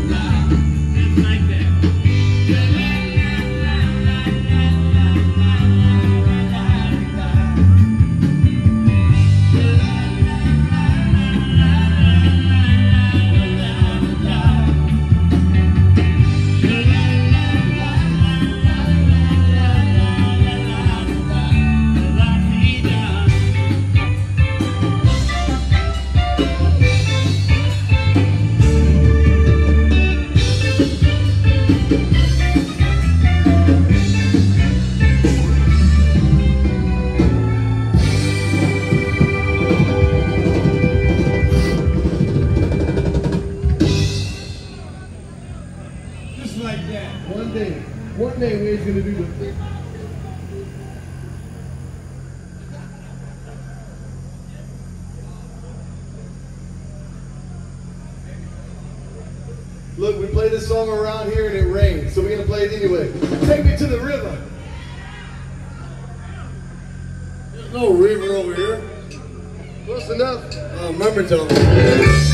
tonight. It's like Look, we play this song around here and it rains, so we're gonna play it anyway. Take me to the river. There's no river over here. Close enough. Uh, Mermentau. I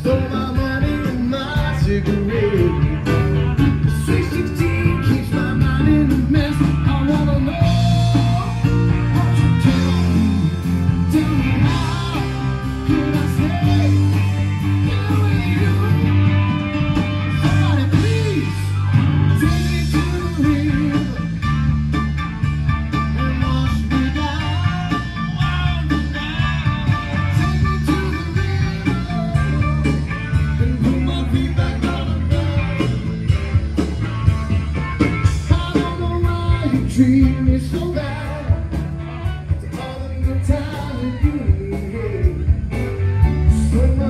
Stole my money and my cigarette. Good night.